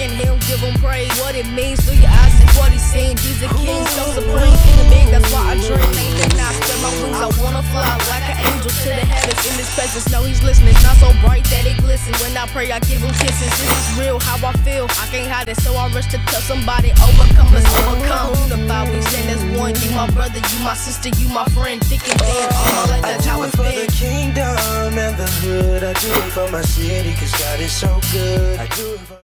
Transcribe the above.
in him, give him praise. What it means through your eyes is what he's seen. He's a king, so supreme. the big, that's why I dream. Ain't I spread my wings, I wanna fly like an angel to the heavens. In his presence, know he's listening. Not so bright that it glistens. When I pray, I give him kisses. This is real, how I feel. I can't hide it, so I rush to tell somebody. Overcome, us, overcome. Unified, we stand as one. You my brother, you my sister, you my friend. Thick and thin, oh, all like that's how it's for been. the kingdom and the hood. I do it for my city, cause God is so good. I do it for